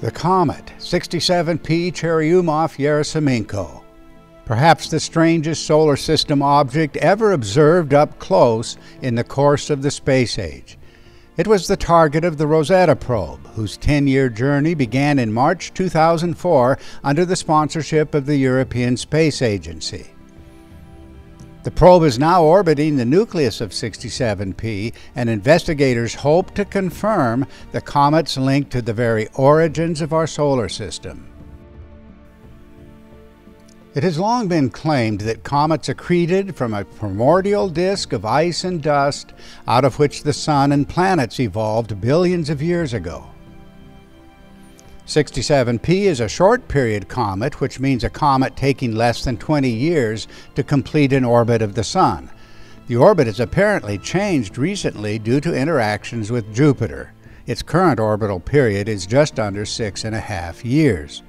The comet 67P Churyumov-Gerasimenko. Perhaps the strangest solar system object ever observed up close in the course of the space age. It was the target of the Rosetta probe, whose 10 year journey began in March 2004 under the sponsorship of the European Space Agency. The probe is now orbiting the nucleus of 67P, and investigators hope to confirm the comet's link to the very origins of our solar system. It has long been claimed that comets accreted from a primordial disk of ice and dust out of which the Sun and planets evolved billions of years ago. 67P is a short period comet, which means a comet taking less than 20 years to complete an orbit of the Sun. The orbit has apparently changed recently due to interactions with Jupiter. Its current orbital period is just under six and a half years.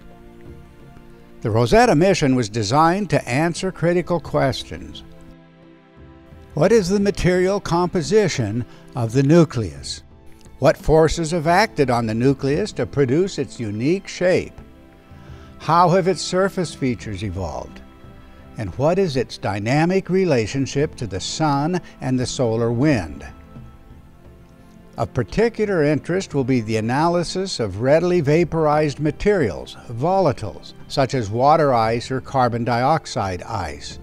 The Rosetta mission was designed to answer critical questions. What is the material composition of the nucleus? What forces have acted on the nucleus to produce its unique shape? How have its surface features evolved? And what is its dynamic relationship to the sun and the solar wind? Of particular interest will be the analysis of readily vaporized materials, volatiles, such as water ice or carbon dioxide ice.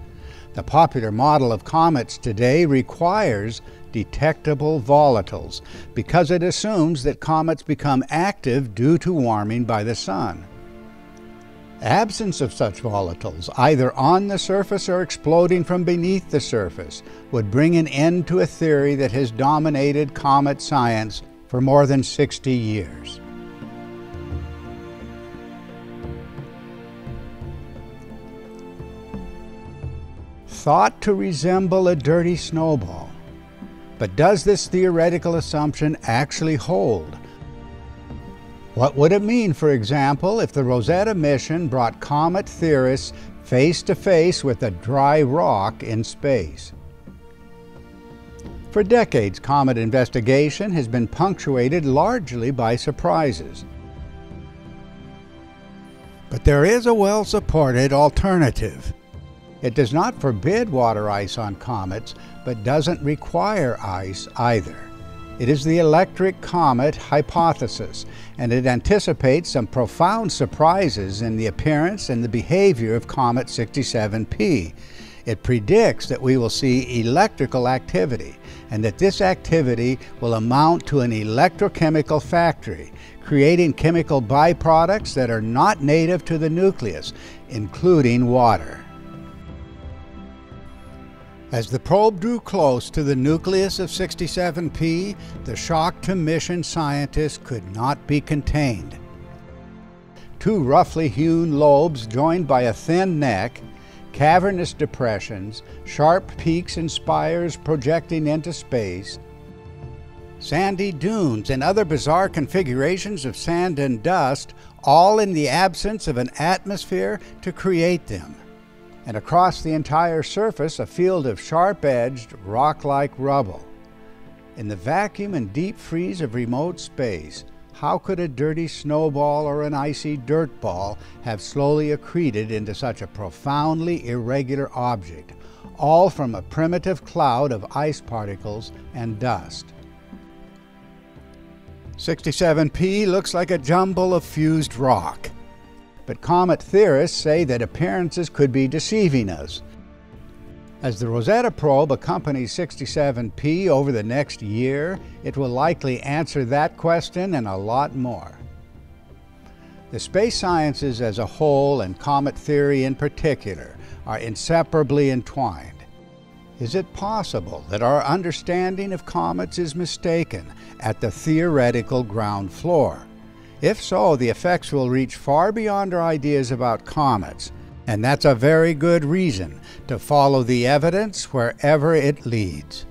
The popular model of comets today requires detectable volatiles because it assumes that comets become active due to warming by the sun. Absence of such volatiles, either on the surface or exploding from beneath the surface, would bring an end to a theory that has dominated comet science for more than 60 years. Thought to resemble a dirty snowball, but does this theoretical assumption actually hold? What would it mean, for example, if the Rosetta mission brought comet theorists face to face with a dry rock in space? For decades, comet investigation has been punctuated largely by surprises. But there is a well supported alternative. It does not forbid water ice on comets, but doesn't require ice either. It is the electric comet hypothesis, and it anticipates some profound surprises in the appearance and the behavior of Comet 67P. It predicts that we will see electrical activity, and that this activity will amount to an electrochemical factory, creating chemical byproducts that are not native to the nucleus, including water. As the probe drew close to the nucleus of 67P, the shock to mission scientists could not be contained. Two roughly hewn lobes joined by a thin neck, cavernous depressions, sharp peaks and spires projecting into space, sandy dunes and other bizarre configurations of sand and dust, all in the absence of an atmosphere to create them and across the entire surface a field of sharp edged, rock like rubble. In the vacuum and deep freeze of remote space, how could a dirty snowball or an icy dirt ball have slowly accreted into such a profoundly irregular object, all from a primitive cloud of ice particles and dust? 67P looks like a jumble of fused rock but comet theorists say that appearances could be deceiving us. As the Rosetta probe accompanies 67P over the next year, it will likely answer that question and a lot more. The space sciences as a whole and comet theory in particular are inseparably entwined. Is it possible that our understanding of comets is mistaken at the theoretical ground floor? If so, the effects will reach far beyond our ideas about comets, and that's a very good reason to follow the evidence wherever it leads.